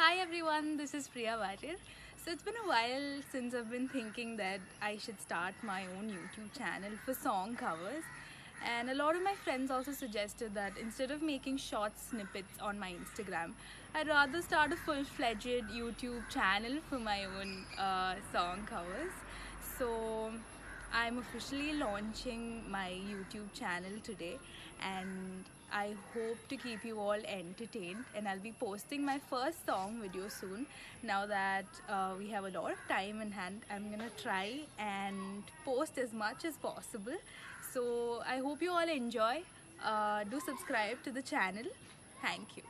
Hi everyone, this is Priya Varrier. So it's been a while since I've been thinking that I should start my own YouTube channel for song covers. And a lot of my friends also suggested that instead of making short snippets on my Instagram, I'd rather start a full-fledged YouTube channel for my own uh, song covers. So I'm officially launching my YouTube channel today and I hope to keep you all entertained and I'll be posting my first song video soon. Now that uh, we have a lot of time in hand, I'm gonna try and post as much as possible. So I hope you all enjoy. Uh, do subscribe to the channel. Thank you.